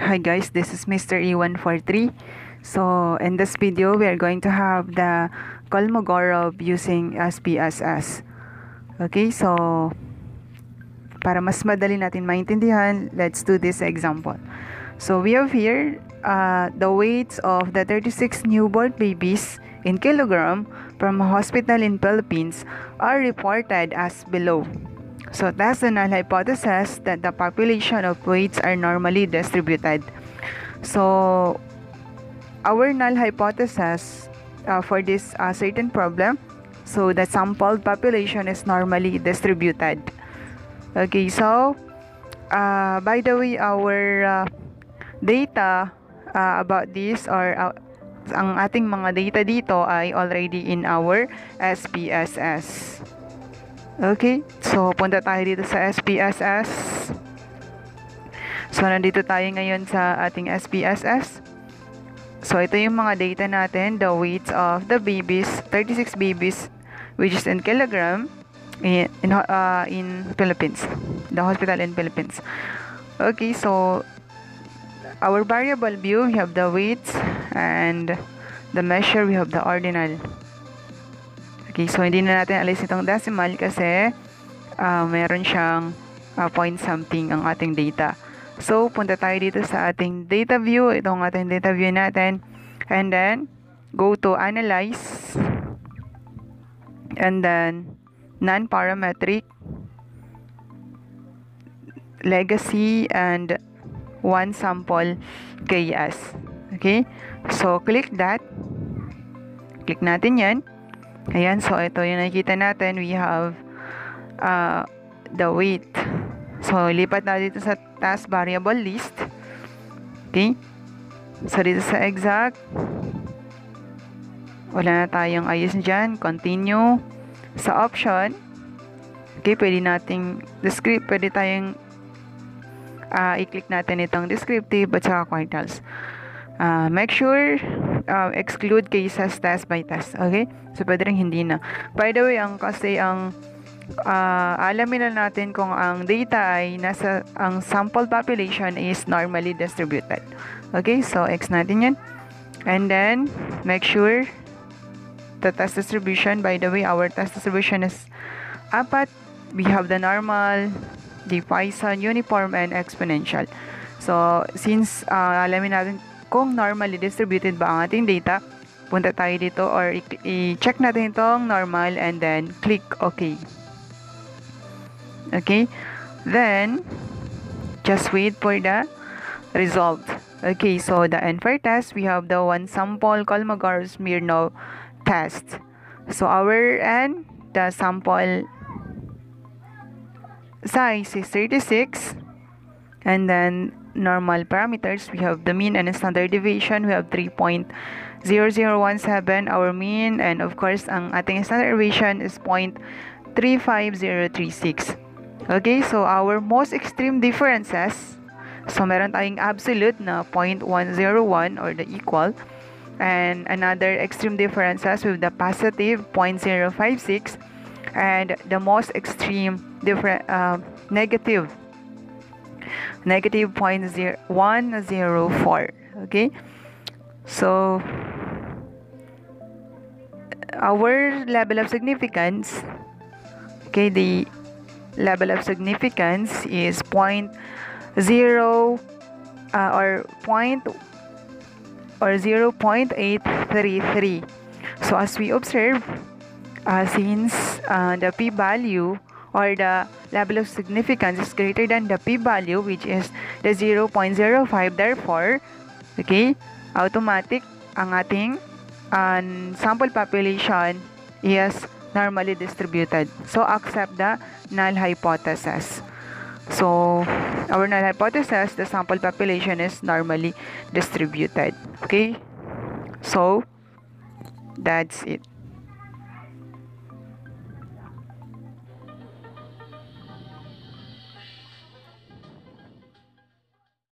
Hi guys, this is Mr. E143. So in this video, we are going to have the Kolmogorov using SPSS. Okay, so para mas madali natin maintindihan, let's do this example. So we have here uh, the weights of the 36 newborn babies in kilogram from a hospital in Philippines are reported as below. So that's the null hypothesis that the population of weights are normally distributed. So our null hypothesis uh, for this uh, certain problem, so the sampled population is normally distributed. Okay, so uh, by the way, our uh, data uh, about this or uh, ang ating mga data dito ay already in our SPSS. Okay, so punta tayo dito sa SPSS. So nandito tayo ngayon sa ating SPSS. So ito yung mga data natin, the weights of the babies, 36 babies which is in kilogram in uh, in Philippines, the hospital in Philippines. Okay, so our variable view, we have the weights and the measure, we have the ordinal. Okay, so hindi na natin alis itong decimal kasi uh, meron siyang uh, point something ang ating data. So, punta tayo dito sa ating data view. Itong ating data view natin. And then, go to analyze. And then, non-parametric, legacy, and one sample KS. Okay? So, click that. Click natin yan. Ayan, so ito yung nakikita natin. We have uh, the weight. So, lipat na dito sa task variable list. Okay? So, dito sa exact, wala na tayong ayos dyan. Continue. Sa option, okay, pwede nating descript, pwede tayong uh, i-click natin itong descriptive at saka quartiles. Uh, make sure uh, exclude cases test by test. Okay? So, pwede rin hindi na. By the way, ang kasi ang uh, alamin na natin kung ang data ay nasa, ang sample population is normally distributed. Okay? So, X natin yan. And then, make sure the test distribution, by the way, our test distribution is apat. We have the normal, the Poisson, uniform, and exponential. So, since uh, alamin natin kung normally distributed ba ang ating data, punta tayo dito or i-check natin itong normal and then click OK. Okay? Then, just wait for the result. Okay, so the NFIR test, we have the one sample Kolmogorov-Smirnov test. So our N, the sample size is 36 and then normal parameters. We have the mean and standard deviation. We have 3.0017 our mean. And of course ang ating standard deviation is 0.35036 okay so our most extreme differences. So meron tayong absolute na 0.101 or the equal. And another extreme differences with the positive 0.056 and the most extreme different uh, negative negative 0.104 okay? So our level of significance okay the level of significance is point zero uh, or point or 0.833 so as we observe uh, since uh, the p-value or the level of significance is greater than the p-value which is the 0.05 therefore okay automatic ang ating uh, sample population is normally distributed. So accept the null hypothesis. So our null hypothesis the sample population is normally distributed. Okay? So that's it